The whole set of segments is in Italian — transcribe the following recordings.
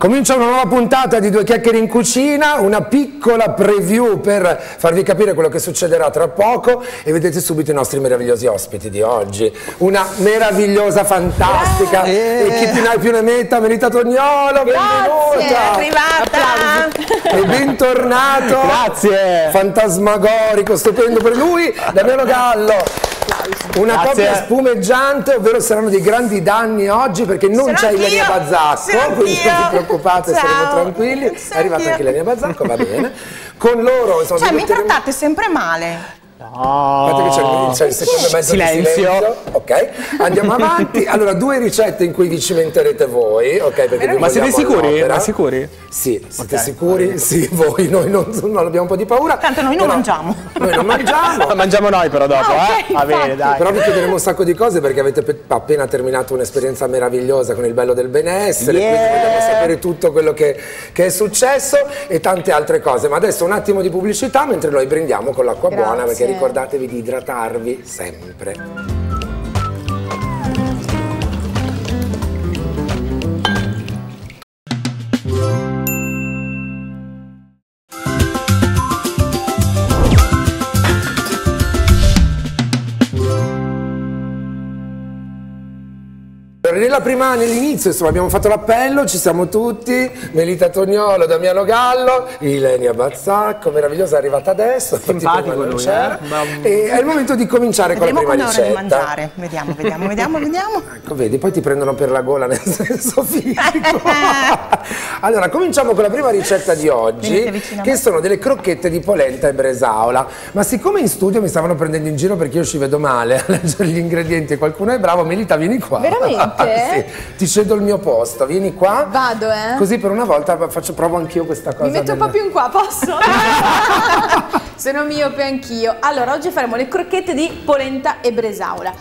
Comincia una nuova puntata di Due Chiacchiere in Cucina, una piccola preview per farvi capire quello che succederà tra poco e vedete subito i nostri meravigliosi ospiti di oggi. Una meravigliosa, fantastica Eh. e chi più ne ha più ne metta, Merita Tognolo, benvenuta! arrivata! E bentornato! Grazie. Fantasmagorico, stupendo per lui, Damiano Gallo. Una Grazie. coppia spumeggiante, ovvero saranno dei grandi danni oggi perché non c'è Ilenia. Bazzacco, Sono quindi non vi preoccupate, Ciao. saremo tranquilli. È arrivata anche Ilenia Bazzacco, va bene. Con loro insomma, Cioè, mi trattate sempre male. Che c'è il, c'è il secondo mezzo Silenzio. di silenzio. Ok, andiamo avanti. Allora, due ricette in cui vi cimenterete voi, ok? Perché Ma siete sicuri? Ma sicuri? Sì, siete sicuri? Sì, voi, noi non, non abbiamo un po' di paura. Tanto noi non Però- mangiamo. Noi non mangiamo. Ma mangiamo noi però dopo, Ah, ok, eh? Va bene, dai. Però vi chiederemo un sacco di cose perché avete pe- appena terminato un'esperienza meravigliosa con il bello del benessere, Yeah. quindi vogliamo sapere tutto quello che, che è successo e tante altre cose. Ma adesso un attimo di pubblicità mentre noi prendiamo con l'acqua buona perché ricordatevi di idratarvi sempre. Prima, nell'inizio insomma, abbiamo fatto l'appello, ci siamo tutti, Melita Tognolo, Damiano Gallo, Ilenia Bazzacco, meravigliosa, è arrivata adesso. Simpatico lui, eh? E è il momento di cominciare con la quando prima è ora di ricetta. mangiare. Vediamo, vediamo, vediamo, vediamo. Ecco, vedi, poi ti prendono per la gola nel senso fisico. allora, cominciamo con la prima ricetta di oggi, Venite che sono delle crocchette di polenta e bresaola. Ma siccome in studio mi stavano prendendo in giro perché io ci vedo male a leggere gli ingredienti e qualcuno è bravo, Melita, vieni qua. Veramente? sì, ti cedo il mio posto, vieni qua. Vado, eh? Così per una volta faccio, provo anch'io questa cosa. Mi metto un del- po' più in qua, posso? Sono miope anch'io. Allora, oggi faremo le crocchette di polenta e bresaola.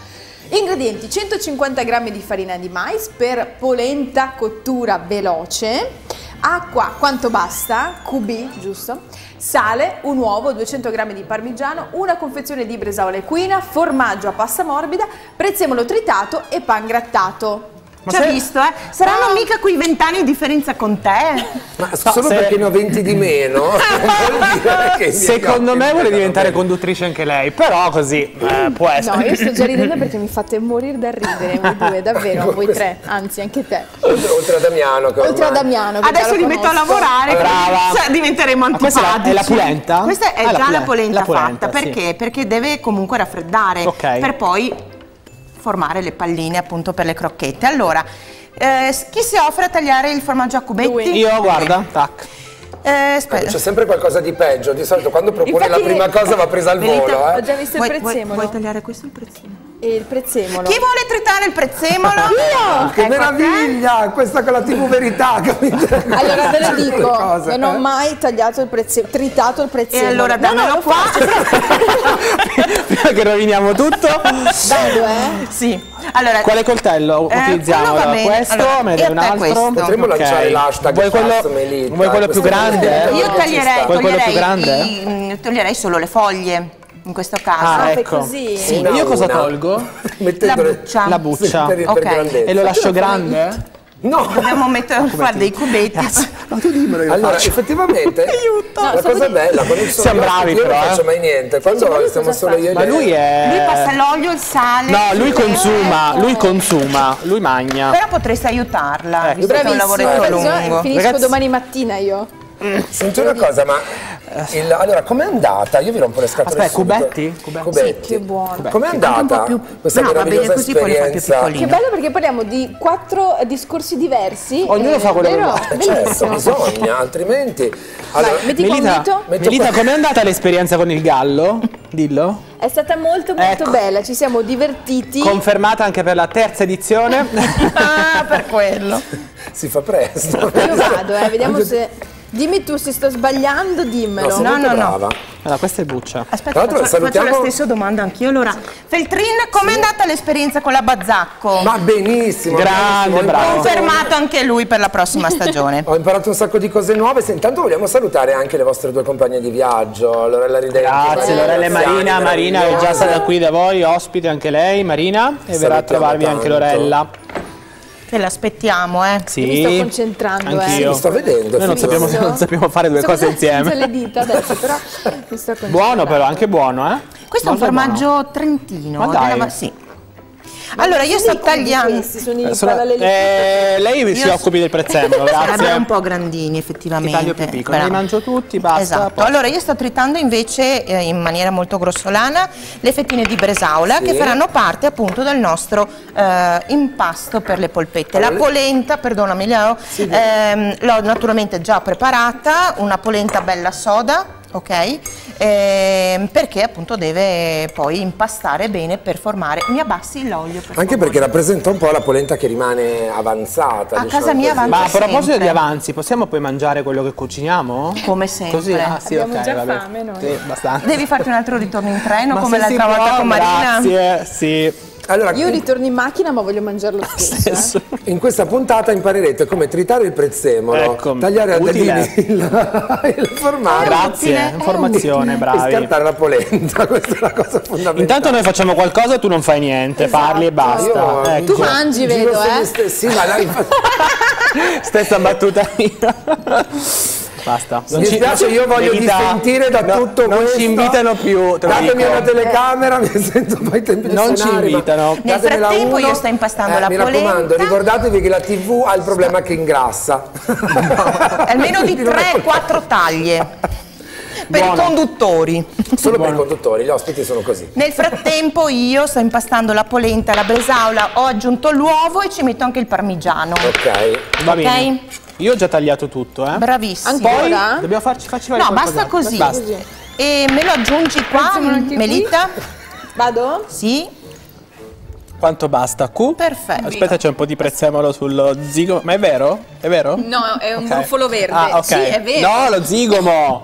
Ingredienti: 150 g di farina di mais per polenta cottura veloce, acqua quanto basta, QB, giusto? Sale, un uovo, 200 g di parmigiano, una confezione di bresaola equina, formaggio a pasta morbida, prezzemolo tritato e pan grattato. Ci ha visto, eh? Saranno mica quei vent'anni di differenza con te? Ma solo se- perché ne ho 20 di meno, Secondo me vuole diventare conduttrice anche lei, però così eh, può essere. No, io sto già ridendo perché mi fate morire da ridere voi due, davvero, voi tre, anzi anche te. Oltre, oltre a Damiano che Oltre a Damiano. che Adesso li metto a lavorare, Brava. cioè, diventeremo Ma questa è la- antipatici. polenta? Questa è Ah, già la polen- polenta, la polenta, fatta, sì. perché? Perché deve comunque raffreddare Ok. per poi formare le palline appunto per le crocchette. Allora, eh, chi si offre a tagliare il formaggio a cubetti? Lui. Io, guarda, tac. Eh. C'è sempre qualcosa di peggio, di solito quando propone Infatti- la prima cosa va presa al volo. Ho Eh. già visto il Vuoi, vuoi- prezzemolo vuoi tagliare questo il prezzemolo? E il prezzemolo. Chi vuole tritare il prezzemolo? Io! Che Ecco a te. meraviglia, questa con la TV Verità, capite? Allora ve lo dico, cose, non ho eh. mai tagliato il prezzemolo, tritato il E prezzemolo. allora no, no, dammelo lo qua. Prima che roviniamo tutto. Vado, eh. sì. Allora, Quale coltello Eh, utilizziamo? Allora, questo, Allora, me ne un altro? questo. Potremmo Ok. lanciare l'hashtag Vuoi quello, Melita, vuoi quello più grande? è- io No, taglierei, ci sta. Vuoi quello più toglierei, grande? i- mm, toglierei solo le foglie, in questo caso. Ah, ecco. così? Sì. Una Io cosa una. tolgo? La buccia. La buccia. per, per Ok. grandezza. E lo lascio grande? No, Dobbiamo mettere, fare dei cubetti. No, tu dimmelo io allora faccio. effettivamente Aiuto. la No, cosa stavo bella quando sono Siamo ospiti, bravi io però, non eh. faccio mai niente quando ma lui siamo solo io e Ma lui è... Lui passa l'olio, il sale. No, lui sì. consuma, lui consuma, lui magna. Però potresti aiutarla, Ecco. visto che è un Bravissimo, lavoretto lungo. finisco Ragazzi- domani mattina io. Senti una cosa, ma il- allora com'è andata? Io vi rompo le scatole Aspetta, subito. cubetti? Cubetti. Cubetti. Sì, che buono. Com'è andata po' più- questa no, va bene meravigliosa così, poi fai più. Che bello perché parliamo di quattro discorsi diversi. Ognuno eh, fa quello che vero? vuole. Eh, certo, bisogna, altrimenti... Allora, Vai, metti Melita, Melita, com'è andata l'esperienza con il gallo? Dillo. È stata molto molto Ecco. bella, ci siamo divertiti. Confermata anche per la terza edizione. Ah, per quello. Si fa presto. Io vado, eh, vediamo se... Dimmi tu se sto sbagliando, dimmelo. No, No, no, no. brava. Allora, questa è buccia. Aspetta, Tra l'altro faccio, faccio salutiamo- la stessa domanda anch'io. Allora, Feltrin, com'è andata l'esperienza con la Bazzacco? Ma benissimo. Grande, bravo. Confermato anche lui per la prossima stagione. Ho imparato un sacco di cose nuove. Se intanto vogliamo salutare anche le vostre due compagne di viaggio, Lorella Ridenti. Grazie Lorella e Marina. Marina è già stata qui da voi, ospite anche lei, Marina, e verrà a trovarvi anche tanto. Lorella. Te l'aspettiamo, eh. Sì. Mi sto concentrando, eh. Mi sto vedendo. Noi non sappiamo, non sappiamo fare due Sto cose insieme. le dita adesso, però mi sto concentrando. Buono però, anche buono, eh? Questo è un Molto buono. formaggio trentino. Ma dai. della- sì. Allora, io sto tagliando. Questi sono Eh, sono- eh, lei si Io- occupi del prezzemolo, Sarebbero grazie. un po' grandini, Ti effettivamente. taglio più piccoli, Bravo. li mangio tutti, basta. Esatto, poi- allora io sto tritando invece eh, in maniera molto grossolana le fettine di bresaola Sì. che faranno parte appunto del nostro eh, impasto per le polpette. La Allora- polenta, perdonami Leo, ehm, l'ho naturalmente già preparata, una polenta bella soda, ok? Ehm, perché appunto deve poi impastare bene per formare. Mi abbassi l'olio per Anche favore? perché rappresenta un po' la polenta che rimane avanzata. A diciamo casa mia così. avanza Ma a proposito sempre. di avanzi, possiamo poi mangiare quello che cuciniamo? Come sempre. Così, ah sì, Abbiamo ok, già vabbè. fame noi. Sì, abbastanza. Devi farti un altro ritorno in treno Ma come l'altra volta con Marina? Grazie, sì. Allora, Io ritorno in macchina ma voglio mangiarlo stesso. eh. In questa puntata imparerete come tritare il prezzemolo, Ecco, tagliare a dadini il, il formaggio Grazie, informazione, e bravi. scartare la polenta. Questa è la cosa fondamentale. Intanto noi facciamo qualcosa, tu non fai niente, parli e basta. Io Ecco. Tu mangi, vedo, eh. Sì, ma dai, Stessa battuta mia. Basta. Mi dispiace, io voglio Evita- dissentire da no, tutto non questo. ci invitano più. Datemi dico. una telecamera, mi sento poi tempi del Non ci invitano. Nel frattempo uno. io sto impastando Eh, la Mi raccomando, polenta. ricordatevi che la TV ha il problema che ingrassa. almeno di Quindi non è 3-4 taglie per Buono. i conduttori. Solo per i conduttori, gli ospiti sono così. Nel frattempo io sto impastando la polenta, la bresaola, ho aggiunto l'uovo e ci metto anche il parmigiano. Ok. Va Ok. bene. Io ho già tagliato tutto, eh. Bravissimo. Ancora? Dobbiamo farci, farci fare No, qualcosa. basta così. Basta. E me lo aggiungi qua, anche qui? Melita? Vado? Sì, Quanto basta? Q? perfetto. Aspetta, c'è un po' di prezzemolo sullo zigomo. Ma è vero? È vero? No, è un Ok. brufolo verde. Ah, ok. Sì, è vero. No, lo zigomo.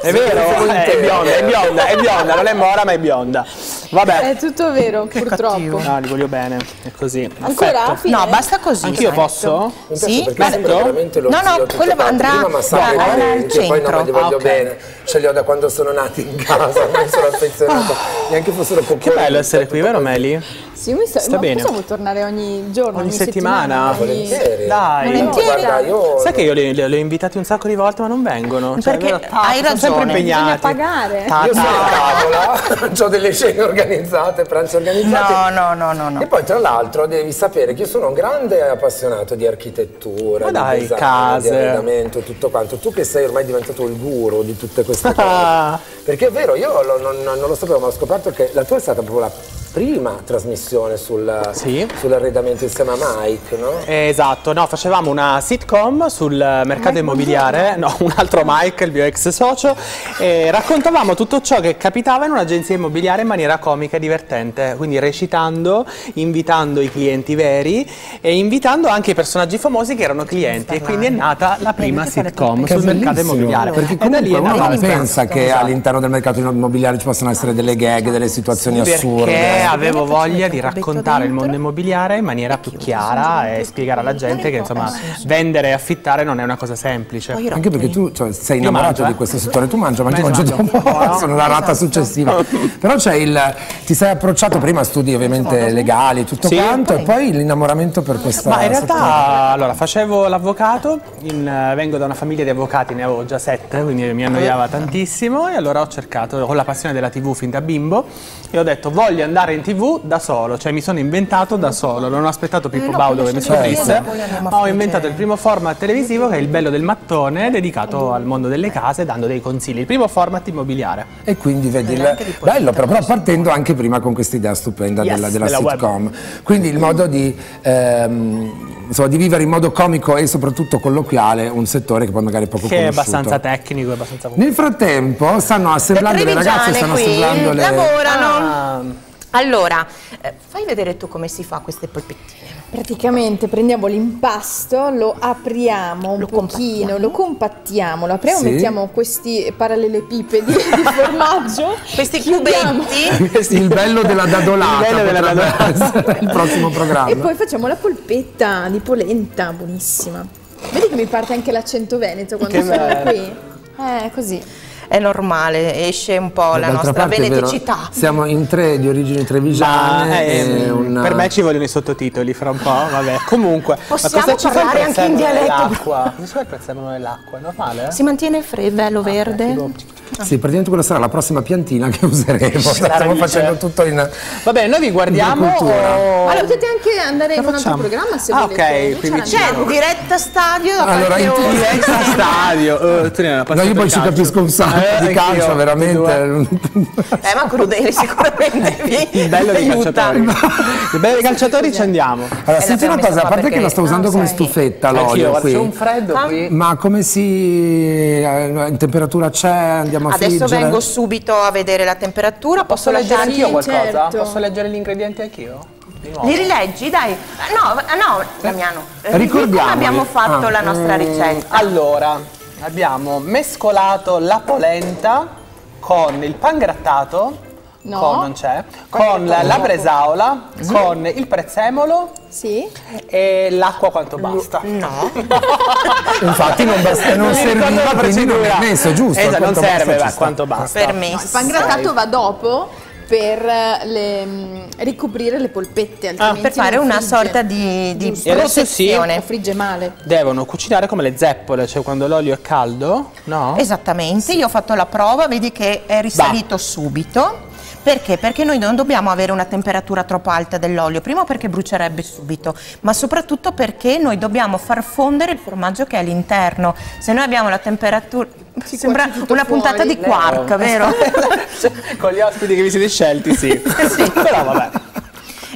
È vero? È intero. bionda, è bionda, è bionda, non è mora ma è bionda. Vabbè. È tutto vero, purtroppo. cattivo. No, li voglio bene, è così. Ancora? No, basta così. Anch'io Perfetto. posso? Sì, ma- veramente lo No, no, quello quanto. andrà Prima massacro da- i al parenti, poi no, centro. ma li voglio Ah, ok. bene. Ce li ho da quando sono nati in casa, ormai sono affezionato. Neanche fossero Che cocconi. bello essere qui, vero Meli? Sì, mi sta, Sta ma bene. possiamo tornare ogni giorno, Ogni ogni, settimana? ogni- Volentieri. Dai. No, Volentieri. guarda, io... Sai che io li, li- li ho invitati un sacco di volte ma non vengono. Cioè, Perché è vero, hai sono sempre ragione. impegnati. Bisogna pagare. Ta- Io sono a tavola, ho delle cene organizzate, pranzi organizzati. No, no, no, no, no. E poi tra l'altro devi sapere che io sono un grande appassionato di architettura, Ma di dai, design, case. di arredamento, tutto quanto. Tu che sei ormai diventato il guru di tutte queste cose. Ah. Perché è vero, io lo- non, non lo sapevo, ma ho scoperto che la tua è stata proprio la prima trasmissione sul- Sì. sull'arredamento insieme a Mike, no? Eh, Esatto, no, facevamo una sitcom sul mercato immobiliare, no, un altro Mike, il mio ex socio, e raccontavamo tutto ciò che capitava in un'agenzia immobiliare in maniera comica e divertente, quindi recitando, invitando i clienti veri e invitando anche i personaggi famosi che erano clienti e quindi è nata la prima sitcom sul mercato immobiliare. Perché da lì comunque è uno nata non pensa che Esatto. all'interno del mercato immobiliare ci possano essere delle gag, delle situazioni assurde. Avevo voglia di raccontare il mondo immobiliare in maniera più chiara e spiegare alla gente che insomma vendere e affittare non è una cosa semplice. Anche perché tu cioè, sei Io innamorato mangio, eh. di questo settore, tu mangi, mangi, Beh, mangi mangio. dopo, sono la rata successiva. Però c'è il, ti sei approcciato prima a studi ovviamente legali, tutto Sì. quanto, e poi l'innamoramento per questa Ma in realtà settore. allora, facevo l'avvocato, in, eh, vengo da una famiglia di avvocati, ne avevo già sette, quindi mi annoiava tantissimo e allora ho cercato, ho la passione della tv fin da bimbo e ho detto voglio andare andare in tv da solo, cioè mi sono inventato da solo, non ho aspettato Pippo Eh no, Baudo che mi scoprisse, ho inventato il primo format televisivo che è il bello del mattone, dedicato al mondo delle case, dando dei consigli, il primo format immobiliare. E quindi vedi, il- bello però, però partendo anche prima con questa idea stupenda Yes, della, della della web. sitcom. Quindi il modo di, ehm, insomma, di vivere in modo comico e soprattutto colloquiale un settore che poi magari è poco Che è conosciuto. abbastanza tecnico, è abbastanza Nel frattempo stanno assemblando le, ragazze, stanno qui assemblando le... lavorano. Ah, Allora, eh, fai vedere tu come si fa queste polpettine. Praticamente prendiamo l'impasto, lo apriamo un Lo pochino, compattiamo. lo compattiamo, lo apriamo, Sì. mettiamo questi parallelepipedi di formaggio, Questi cubetti. Il bello della dadolata Il bello della dadolata. il prossimo programma. e poi facciamo la polpetta di polenta, buonissima. Vedi che mi parte anche l'accento veneto quando Che sono bello. qui? Eh, così. È normale, esce un po' la D'altra nostra parte, è vero, veneticità. siamo in tre di origini trevigiane Ma, eh, e una- Per me ci vogliono i sottotitoli fra un po', vabbè. Comunque, Possiamo ma cosa parlare anche in dialetto? Come si fa il prezzemolo nell'acqua? È normale? Si mantiene freddo, bello verde. Sì, praticamente quella sarà la prossima piantina che useremo. Stiamo facendo tutto in... Va bene, noi vi guardiamo. O- Allora potete anche andare in Lo un altro facciamo. programma se Ah, volete. ok, l'abbiamo. C'è diretta stadio da Allora, in. Diretta stadio. Eh, hai No, io poi il ci capisco un sacco Eh, di calcio, veramente. Eh, ma Crudeli sicuramente Il bello dei calciatori. Il bello dei calciatori ci andiamo. Allora, Eh, senti una cosa, a parte che la sto usando come stufetta l'olio qui. c'è un freddo qui. Ma come si... eh, in temperatura c'è? Andiamo a Adesso friggere? vengo subito a vedere la temperatura. Posso Posso leggere anch'io Sì, qualcosa? certo. Posso leggere gli ingredienti anch'io? Li rileggi, dai. No, no, Damiano. Come abbiamo fatto Ah. la nostra ricetta. Allora, abbiamo mescolato la polenta con il pangrattato. No. Con, non c'è. Con la, la bresaola, con il prezzemolo Sì. e l'acqua quanto basta. No. Infatti non, basta, non ricordo serviva, la quindi non è procedura. messo, giusto? Esatto, non basta serve ci ma sta. quanto basta. Permesso. Il pangrattato va dopo per eh, le, mm, ricoprire le polpette, altrimenti per fare non una frigge. sorta di, di sì. protezione. Non frigge male. Devono cucinare come le zeppole, cioè quando l'olio è caldo, no? Esattamente, io ho fatto la prova, vedi che è risalito subito. Perché? Perché noi non dobbiamo avere una temperatura troppo alta dell'olio, primo perché brucierebbe subito, ma soprattutto perché noi dobbiamo far fondere il formaggio che è all'interno. Se noi abbiamo la temperatura... Sembra cuoce tutto una puntata di quark, vero? Con gli ospiti che vi siete scelti, sì. Però vabbè.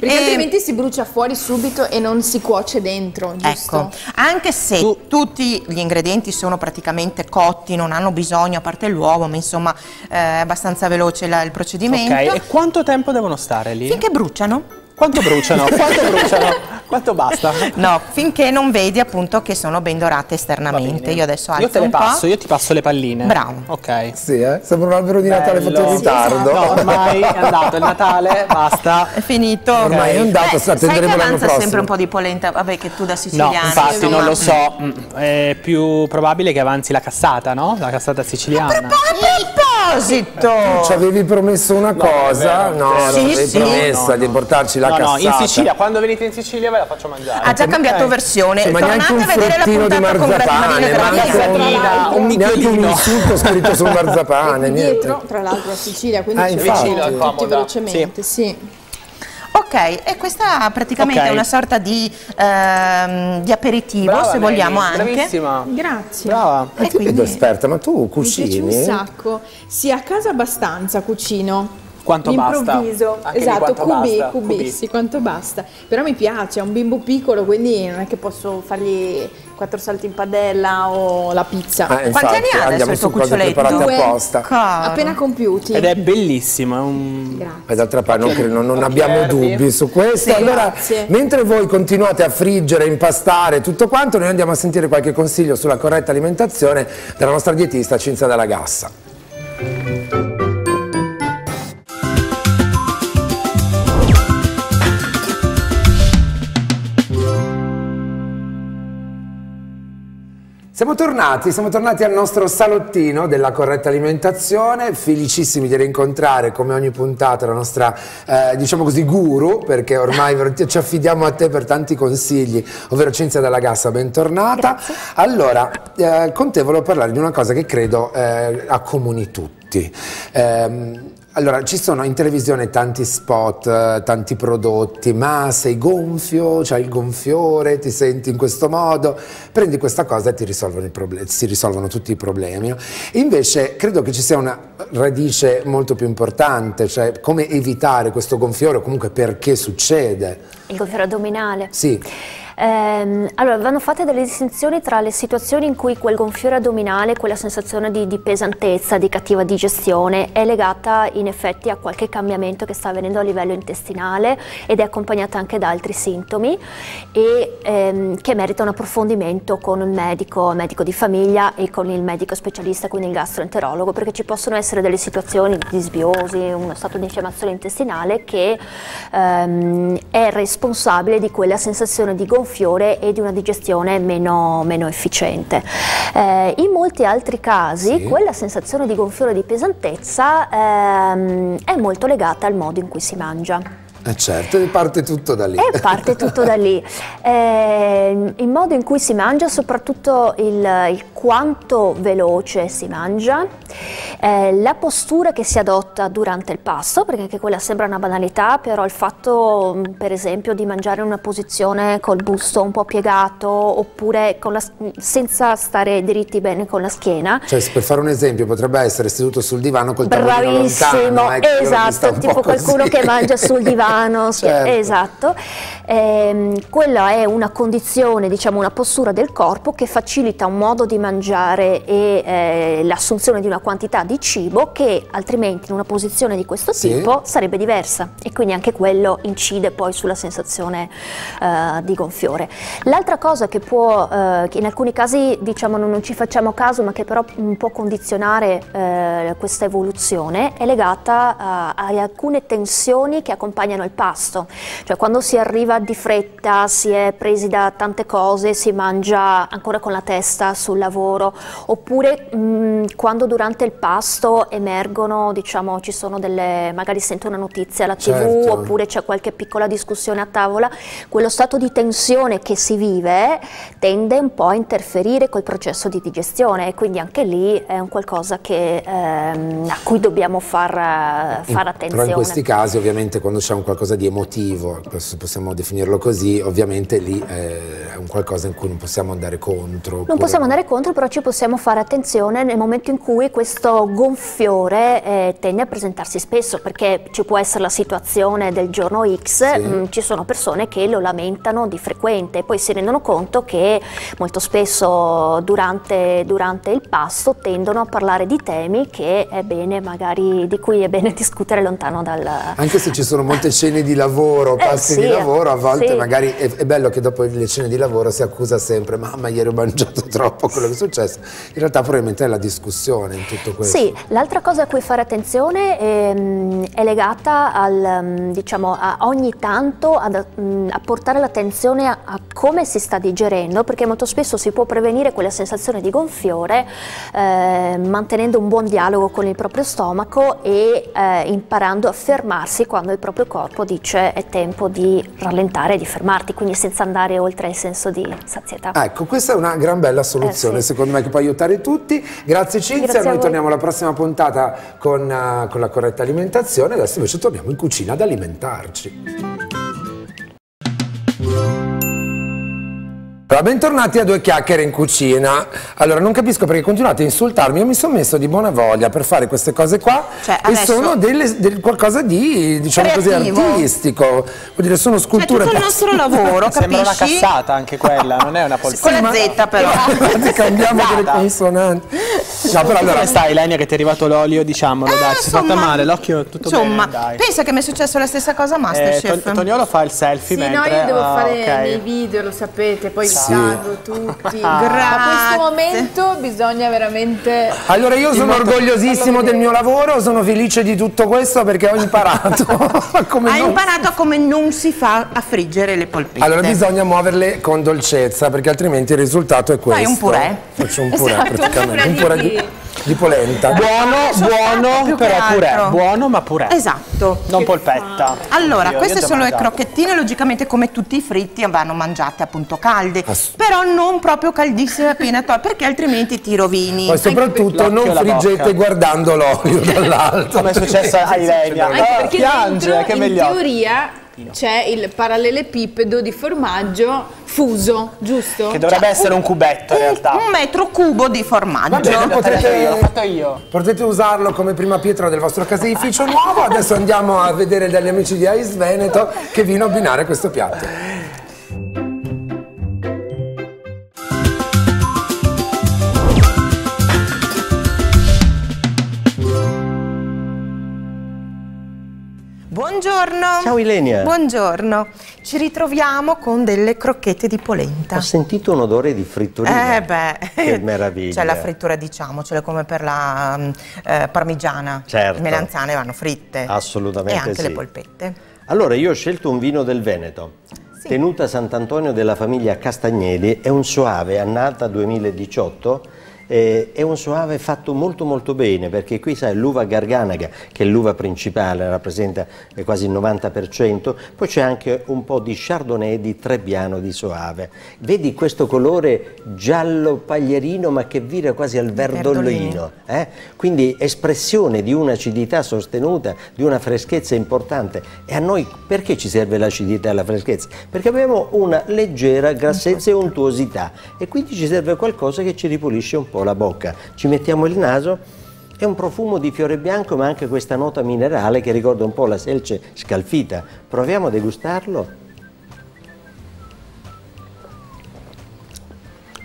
Perché E- altrimenti si brucia fuori subito e non si cuoce dentro, giusto? Ecco, anche se Tu- tutti gli ingredienti sono praticamente cotti, non hanno bisogno, a parte l'uovo, ma insomma eh, è abbastanza veloce la- il procedimento, Ok, e quanto tempo devono stare lì? finché bruciano. Quanto bruciano? Quanto bruciano? Quanto basta? No, finché non vedi appunto che sono ben dorate esternamente. Io adesso alzo Io te le un po'. passo, io ti passo le palline. Bravo. Ok. Sì, eh? Sembra un albero di Natale fatto in Bello. ritardo. No, ormai è andato il Natale, basta. È finito. Ormai è andato, Beh, attenderemo l'anno avanza prossimo. sempre un po' di polenta, vabbè che tu da No, siciliano. infatti insomma. non lo so, Mm, è più probabile che avanzi la cassata, no? La cassata siciliana. A proposito! Ci avevi promesso una cosa? no, Sì, avevi sì. promessa No, di no. portarci la no, no, cassata. in Sicilia, quando venite in Sicilia ve la faccio mangiare. Ha già cambiato versione. Sì, ma neanche un a vedere la fruttino di marzapane, ma un, neanche un insulto scritto sul marzapane, niente. dietro, tra l'altro, a Sicilia, quindi Ah, ci Vicino, tutti comoda. velocemente, sì. Ok, e questa praticamente Ok. è una sorta di, ehm, di aperitivo, Brava, se vogliamo Nelly, anche. Bravissima. Grazie. Brava. Ma ti vedo esperta, ma tu Mi piace un cucini? sacco. Sì, a casa abbastanza cucino. Quanto basta? Improvviso, Anche di esatto, cubi, basta? cubi, Cubi. sì, quanto basta. Però mi piace, è un bimbo piccolo, quindi non è che posso fargli quattro salti in padella o la pizza. Ah, Quanti anni ha adesso andiamo il su tuo cose cuccioletto? preparate Due. apposta. Caro. Appena compiuti. Ed è bellissimo, è un... Grazie. E d'altra parte non, cre- non- non abbiamo verdi. dubbi su questo. Sì, allora, grazie. mentre voi continuate a friggere, impastare tutto quanto, noi andiamo a sentire qualche consiglio sulla corretta alimentazione dalla nostra dietista Cinzia Dalla Gassa. Siamo tornati, siamo tornati al nostro salottino della corretta alimentazione, felicissimi di rincontrare come ogni puntata la nostra, eh, diciamo così, guru, perché ormai ci affidiamo a te per tanti consigli, ovvero Cinzia Dalla Gassa, bentornata. Allora, eh, con te volevo parlare di una cosa che credo eh, accomuni tutti. Allora, ci sono in televisione tanti spot, eh, tanti prodotti, ma sei gonfio, c'hai il gonfiore, ti senti in questo modo, prendi questa cosa e ti risolvono i problemi, si risolvono tutti i problemi. Invece credo che ci sia una radice molto più importante, cioè come evitare questo gonfiore o comunque perché succede. Il gonfiore addominale? Sì. Ehm, allora, vanno fatte delle distinzioni tra le situazioni in cui quel gonfiore addominale, quella sensazione di, di, pesantezza, di cattiva digestione, è legata in effetti a qualche cambiamento che sta avvenendo a livello intestinale ed è accompagnata anche da altri sintomi e ehm, che merita un approfondimento con un medico, medico di famiglia e con il medico specialista, quindi il gastroenterologo, perché ci possono essere delle situazioni di disbiosi, uno stato di infiammazione intestinale che ehm, è responsabile di quella sensazione di gonfiore gonfiore e di una digestione meno, meno efficiente. Eh, in molti altri casi sì. quella sensazione di gonfiore e di pesantezza ehm, è molto legata al modo in cui si mangia. Eh certo, e parte tutto da lì. E parte tutto da lì. Eh, il modo in cui si mangia, soprattutto il, il quanto veloce si mangia, eh, la postura che si adotta durante il pasto, perché anche quella sembra una banalità, però il fatto per esempio di mangiare in una posizione col busto un po' piegato oppure la, senza stare dritti bene con la schiena. Cioè per fare un esempio potrebbe essere seduto sul divano col Bravissimo, lontano, esatto, tipo qualcuno che mangia sul divano piano, certo. esatto. Eh, quella è una condizione, diciamo una postura del corpo che facilita un modo di mangiare e eh, l'assunzione di una quantità di cibo che altrimenti in una posizione di questo sì. tipo sarebbe diversa e quindi anche quello incide poi sulla sensazione eh, di gonfiore. L'altra cosa che può, eh, che in alcuni casi diciamo non, non, ci facciamo caso ma che però può condizionare eh, questa evoluzione è legata a alcune tensioni che accompagnano il pasto, cioè quando si arriva di fretta, si è presi da tante cose, si mangia ancora con la testa sul lavoro, oppure mh, mm, quando durante il pasto emergono, diciamo, ci sono delle, magari sento una notizia alla tv, certo. oppure c'è qualche piccola discussione a tavola, quello stato di tensione che si vive tende un po' a interferire col processo di digestione e quindi anche lì è un qualcosa che, ehm, a cui dobbiamo far, far attenzione. Però in questi casi ovviamente quando c'è un qualcosa di emotivo, possiamo definirlo così, ovviamente lì è un qualcosa in cui non possiamo andare contro. Non possiamo andare contro, però ci possiamo fare attenzione nel momento in cui questo gonfiore eh, tende a presentarsi spesso, perché ci può essere la situazione del giorno X, sì. mh, mm, ci sono persone che lo lamentano di frequente e poi si rendono conto che molto spesso durante, durante il pasto tendono a parlare di temi che è bene magari, di cui è bene discutere lontano dal... Anche se ci sono molte cene di lavoro, eh, passi eh, sì, di lavoro, a volte sì. magari è, è, bello che dopo le cene di lavoro si accusa sempre mamma ieri ho mangiato troppo quello che è successo, in realtà probabilmente è la discussione in tutto questo. Sì, l'altra cosa a cui fare attenzione è, ehm, è legata al, mm, diciamo, a ogni tanto ad, mm, a portare l'attenzione a, a, come si sta digerendo, perché molto spesso si può prevenire quella sensazione di gonfiore eh, mantenendo un buon dialogo con il proprio stomaco e eh, imparando a fermarsi quando il proprio corpo corpo dice è tempo di rallentare, di fermarti, quindi senza andare oltre il senso di sazietà. Ecco, questa è una gran bella soluzione, eh, sì. secondo me che può aiutare tutti. Grazie Cinzia, Grazie noi torniamo alla prossima puntata con, uh, con la corretta alimentazione, adesso invece torniamo in cucina ad alimentarci. Allora, bentornati a due chiacchiere in cucina. Allora, non capisco perché continuate a insultarmi. Io mi sono messo di buona voglia per fare queste cose qua cioè, e sono delle, del, qualcosa di, diciamo Creativo. così, artistico. Vuol dire, sono cioè, sculture. Cioè, tutto il nostro lavoro, capisci? Sembra una cassata anche quella, non è una polsina. Con la Z però. cambiamo delle consonanti. No, però allora Come stai, Lenia, che ti è arrivato l'olio, diciamolo, eh, dai, si è fatta male, l'occhio tutto insomma, bene, dai. pensa che mi è successo la stessa cosa a Masterchef. Eh, Toniolo fa il selfie sì, mentre... no, io devo ah, fare okay. nei video, lo sapete, poi sì sì. tutti. Grazie. A questo momento bisogna veramente... Allora io sono orgogliosissimo del mio lavoro, sono felice di tutto questo perché ho imparato come Hai non... imparato come non si fa a friggere le polpette. Allora bisogna muoverle con dolcezza perché altrimenti il risultato è questo. Fai un purè. Faccio un purè esatto, praticamente. Un purè di... di polenta. Buono, buono, però pure. Buono ma pure. Esatto. Non polpetta. Allora, Oddio, queste sono le crocchettine, logicamente come tutti i fritti vanno mangiate appunto calde, Ass però non proprio caldissime appena tolte, perché altrimenti ti rovini. Poi soprattutto non friggete guardando l'olio dall'alto. Come è successo a Ilenia. Anche perché piange, dentro, che in teoria c'è il parallelepipedo di formaggio fuso, giusto? Che dovrebbe cioè, essere un, un cubetto in realtà. Un metro cubo di formaggio. Bene, potete, potete, usarlo come prima pietra del vostro caseificio nuovo. Adesso andiamo a vedere dagli amici di Ice Veneto che vino abbinare questo piatto. Buongiorno. Ciao Ilenia. Buongiorno. Ci ritroviamo con delle crocchette di polenta. Ho sentito un odore di frittura. Eh beh. Che meraviglia. C'è la frittura, diciamocelo, come per la mm, eh, parmigiana. Certo. Le melanzane vanno fritte. Assolutamente E anche sì. le polpette. Allora, io ho scelto un vino del Veneto. Sì. Tenuta Sant'Antonio della famiglia Castagnedi, è un soave annata 2018 eh, è un soave fatto molto molto bene perché qui sai l'uva garganaga che è l'uva principale rappresenta quasi il 90% poi c'è anche un po' di chardonnay di Trebbiano di soave. Vedi questo colore giallo paglierino ma che vira quasi al verdolino eh? quindi espressione di un'acidità sostenuta di una freschezza importante. E a noi perché ci serve l'acidità e la freschezza? perché abbiamo una leggera grassezza e untuosità. E quindi ci serve qualcosa che ci ripulisce un po' la bocca, ci mettiamo il naso, è un profumo di fiore bianco ma anche questa nota minerale che ricorda un po' la selce scalfita. Proviamo a degustarlo.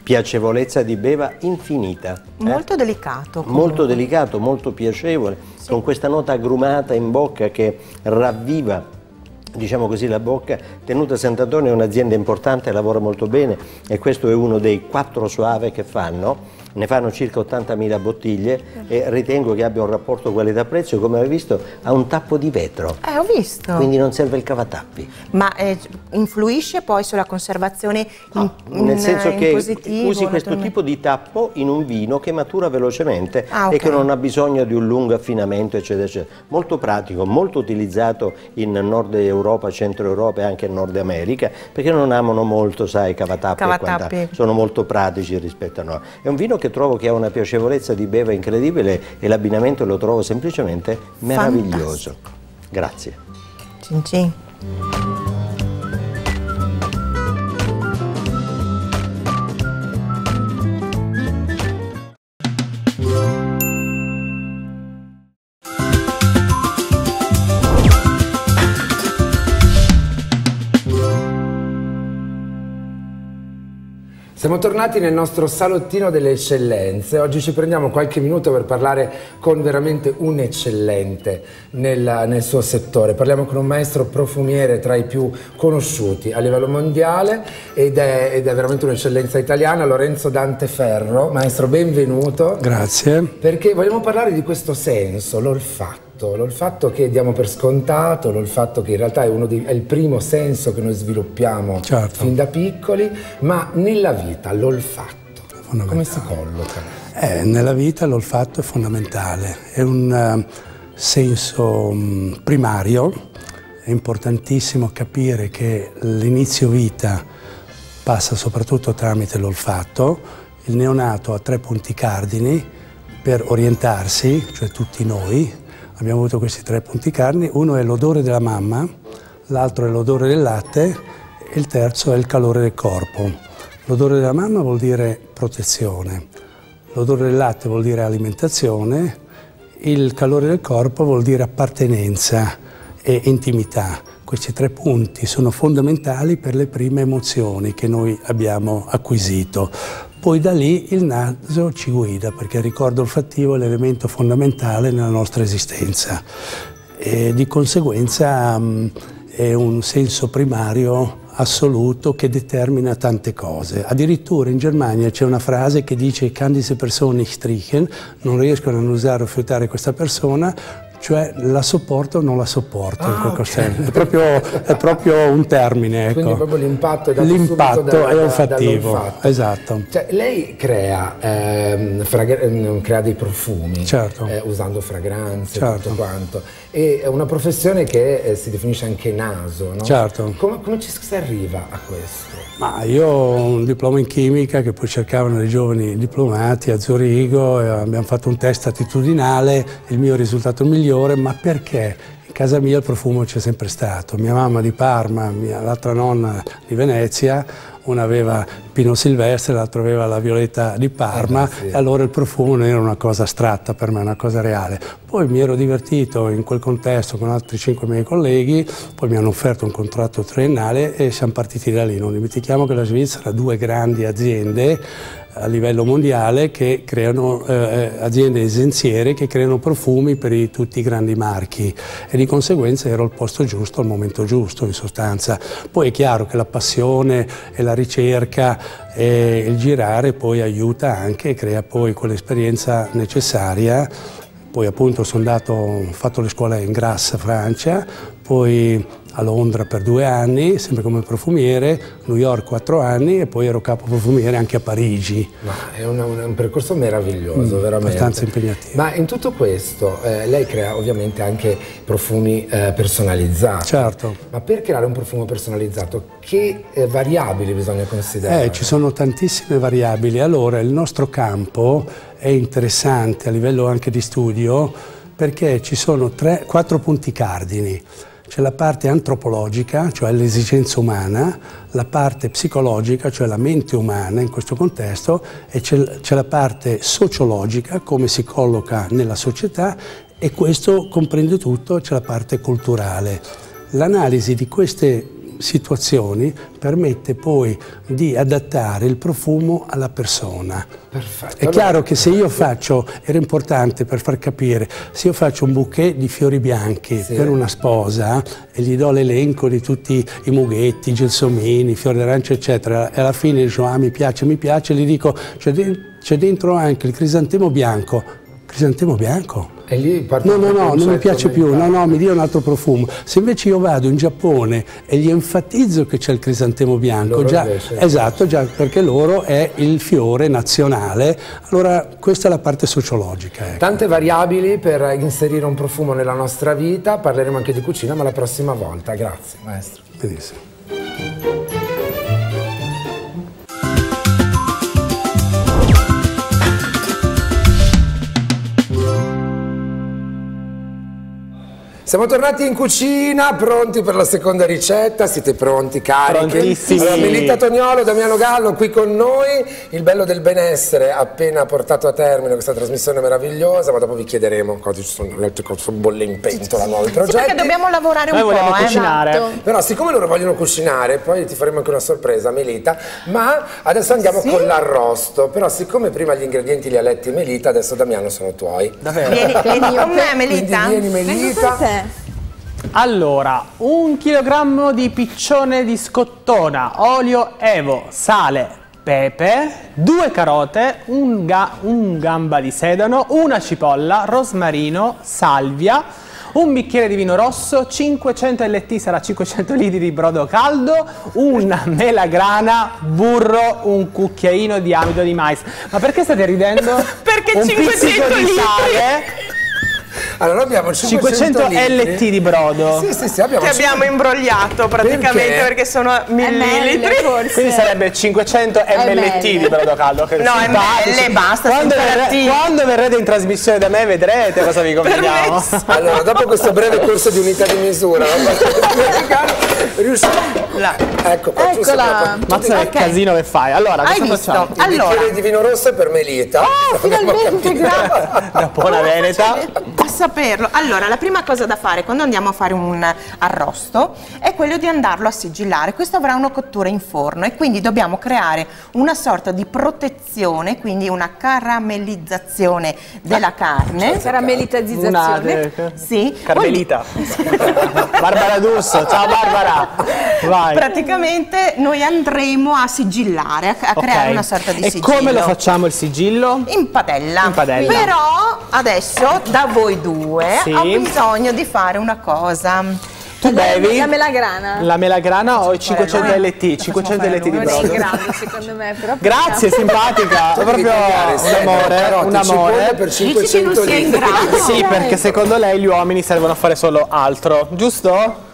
Piacevolezza di beva infinita. Eh? Molto delicato. Comunque. Molto delicato, molto piacevole, sì. con questa nota agrumata in bocca che ravviva diciamo così, la bocca. Tenuta Sant'Antonio è un'azienda importante, lavora molto bene e questo è uno dei quattro soave che fanno ne fanno circa 80.000 bottiglie e ritengo che abbia un rapporto qualità-prezzo, come hai visto, ha un tappo di vetro. Eh, ho visto. Quindi non serve il cavatappi. Ma eh, influisce poi sulla conservazione no, in, Nel senso in che positivo, usi questo tipo di tappo in un vino che matura velocemente ah, okay. e che non ha bisogno di un lungo affinamento, eccetera, eccetera. Molto pratico, molto utilizzato in Nord Europa, Centro Europa e anche in Nord America, perché non amano molto, sai, cavatappi, cavatappi. e Sono molto pratici rispetto a noi. È un vino che trovo che ha una piacevolezza di beva incredibile e l'abbinamento lo trovo semplicemente meraviglioso. Fantastico. Grazie. Cin cin. Siamo tornati nel nostro salottino delle eccellenze, oggi ci prendiamo qualche minuto per parlare con veramente un eccellente nel, nel, suo settore, parliamo con un maestro profumiere tra i più conosciuti a livello mondiale ed è, ed è veramente un'eccellenza italiana, Lorenzo Dante Ferro, maestro benvenuto. Grazie. Perché vogliamo parlare di questo senso, l'olfatto l'olfatto, l'olfatto che diamo per scontato, l'olfatto che in realtà è, dei, è, il primo senso che noi sviluppiamo certo. fin da piccoli, ma nella vita l'olfatto come si colloca? Eh, nella vita l'olfatto è fondamentale, è un uh, senso um, primario, è importantissimo capire che l'inizio vita passa soprattutto tramite l'olfatto, il neonato ha tre punti cardini per orientarsi, cioè tutti noi, abbiamo avuto questi tre punti carni, uno è l'odore della mamma, l'altro è l'odore del latte e il terzo è il calore del corpo. L'odore della mamma vuol dire protezione, l'odore del latte vuol dire alimentazione, il calore del corpo vuol dire appartenenza e intimità. Questi tre punti sono fondamentali per le prime emozioni che noi abbiamo acquisito. Poi da lì il naso ci guida perché il ricordo olfattivo è l'elemento fondamentale nella nostra esistenza e di conseguenza mh, è un senso primario assoluto che determina tante cose. Addirittura in Germania c'è una frase che dice kann diese Person nicht riechen, non riescono a usare o fiutare questa persona, cioè la sopporto o non la sopporto ah, in quel okay. è, proprio, è proprio un termine. Ecco. Quindi proprio l'impatto è dato L'impatto da, è olfattivo, esatto. Cioè, lei crea, ehm, crea, dei profumi certo. eh, usando fragranze certo. tutto quanto. E è una professione che eh, si definisce anche naso, no? Certo. Come, come ci si arriva a questo? Ma io ho un diploma in chimica che poi cercavano dei giovani diplomati a Zurigo, abbiamo fatto un test attitudinale, il mio risultato migliore, ma perché? Casa mia il profumo c'è sempre stato, mia mamma di Parma, l'altra nonna di Venezia, una aveva Pino Silvestre, l'altra aveva la Violetta di Parma eh, sì. e allora il profumo non era una cosa astratta per me, una cosa reale. Poi mi ero divertito in quel contesto con altri cinque miei colleghi, poi mi hanno offerto un contratto triennale e siamo partiti da lì. Non dimentichiamo che la Svizzera ha due grandi aziende a livello mondiale che creano eh, aziende essenziere che creano profumi per i, tutti i grandi marchi e di conseguenza ero al posto giusto al momento giusto in sostanza. Poi è chiaro che la passione e la ricerca e il girare poi aiuta anche e crea poi quell'esperienza necessaria poi appunto sono andato, ho fatto le scuole in Grasse, Francia, poi a Londra per due anni, sempre come profumiere, New York quattro anni e poi ero capo profumiere anche a Parigi. Ma è una, una, un percorso meraviglioso, mm, veramente. Abbastanza impegnativo. Ma in tutto questo eh, lei crea ovviamente anche profumi eh, personalizzati. Certo. Ma per creare un profumo personalizzato che eh, variabili bisogna considerare? Eh, ci sono tantissime variabili. Allora il nostro campo è interessante a livello anche di studio perché ci sono tre, quattro punti cardini. C'è la parte antropologica, cioè l'esigenza umana, la parte psicologica, cioè la mente umana in questo contesto, e c'è la parte sociologica, come si colloca nella società, e questo comprende tutto, c'è la parte culturale. L'analisi di queste situazioni permette poi di adattare il profumo alla persona. Perfetto. È chiaro che se io faccio, era importante per far capire, se io faccio un bouquet di fiori bianchi sì. per una sposa e gli do l'elenco di tutti i mughetti, i gelsomini, fiori d'arancia eccetera e alla fine dico ah mi piace, mi piace, gli dico c'è dentro anche il crisantemo bianco, crisantemo bianco? E lì no, no, no, non mi piace più, no, no, mi dia un altro profumo. Se invece io vado in Giappone e gli enfatizzo che c'è il crisantemo bianco, già, esatto, già perché loro è il fiore nazionale, allora questa è la parte sociologica. Ecco. Tante variabili per inserire un profumo nella nostra vita, parleremo anche di cucina, ma la prossima volta. Grazie, maestro. Benissimo. Siamo tornati in cucina, pronti per la seconda ricetta, siete pronti, carichi? Prontissimi! Allora, Melita Tognolo, Damiano Gallo qui con noi, il bello del benessere appena portato a termine questa trasmissione meravigliosa, ma dopo vi chiederemo cosa ci sono, le cose sono bolle in pentola, nuovi progetti. Sì, perché dobbiamo lavorare un Noi po', eh, cucinare. Esatto. Però siccome loro vogliono cucinare, poi ti faremo anche una sorpresa, Melita, ma adesso andiamo sì? con l'arrosto, però siccome prima gli ingredienti li ha letti Melita, adesso Damiano sono tuoi. Davvero? Vieni, vieni con me Melita. Quindi vieni Melita. Allora, un chilogrammo di piccione di scottona, olio evo, sale, pepe, due carote, un, ga un gamba di sedano, una cipolla, rosmarino, salvia, un bicchiere di vino rosso, 500 LT sarà 500 litri di brodo caldo, una melagrana, burro, un cucchiaino di amido di mais. Ma perché state ridendo? perché un 500 litri di sale allora abbiamo 500, 500 LT di brodo. Sì, sì, sì, abbiamo che abbiamo imbrogliato praticamente perché, perché sono millilitri. Forse. Quindi sarebbe 500 mlt di brodo caldo. Che no, ml basta. Quando, verre, quando, verrete in trasmissione da me vedrete cosa vi combiniamo. allora, dopo questo breve corso di unità di misura, riusciamo. Ecco, Eccola. Mazza okay. casino che fai. Allora, Hai cosa visto? facciamo? Il allora. di vino rosso è per Melita. Oh, finalmente, grazie. Una buona veneta. A saperlo. Allora, la prima cosa da fare quando andiamo a fare un arrosto è quello di andarlo a sigillare. Questo avrà una cottura in forno e quindi dobbiamo creare una sorta di protezione, quindi una caramellizzazione della carne. Caramellizzazione? Sì. Carmelita. Barbara D'Urso, ciao Barbara. Vai. Praticamente noi andremo a sigillare, a, a Ok. creare una sorta di E sigillo. come lo facciamo il sigillo? In padella. In padella. Però adesso da voi due due, Sì. ho bisogno di fare una cosa. Tu bevi La melagrana? la melagrana o i 500 noi. LT? 500 fare LT di è brodo. grado secondo me, però. Grazie, simpatica. Devi Proprio un amore, un amore. per Dici che non 500 sia in litri. grado? Sì, perché secondo lei gli uomini servono a fare solo altro, giusto?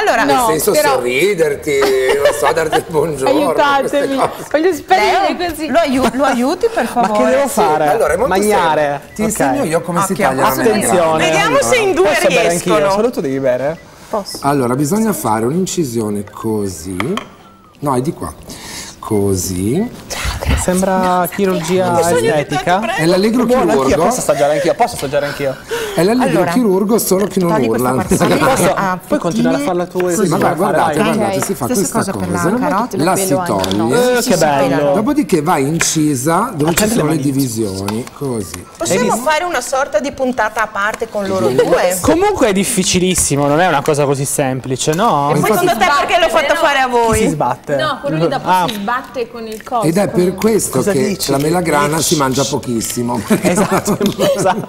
Allora, Nel No, senso però- sorriderti, non so, darti il buongiorno. Aiutatemi, voglio sparire Leo, così. lo, aiu- lo aiuti per Ma favore? che devo fare? Allora, è molto Magnare. semplice. Ti Ok. insegno io come si Occhio, taglia la Attenzione. Vediamo se in due Posso riescono. Solo tu devi bere? Allora, bisogna fare un'incisione così. No, è di qua. Così. Sembra chirurgia estetica. È l'allegro Buono, anch'io, chirurgo. posso assaggiare anch'io, posso assaggiare anch'io. È l'allegro Allora, chirurgo, solo che non urla. Posso, Ah, puoi continuare a farla tu? Sì, ma guarda, guardate, guardate, Ok. si fa Stessa questa cosa la carota. la si toglie, Eh, che bello. dopodiché va incisa dove ci sono le divisioni, così. Possiamo fare una sorta di puntata a parte con loro due? Comunque è difficilissimo, non è una cosa così semplice, no? Secondo te perché l'ho fatto fare a Si voi? sbatte. No, quello lì dopo Ah, si sbatte con il coso. Ed è per questo Cosa che dici? la melagrana si mangia pochissimo. Esatto, esatto.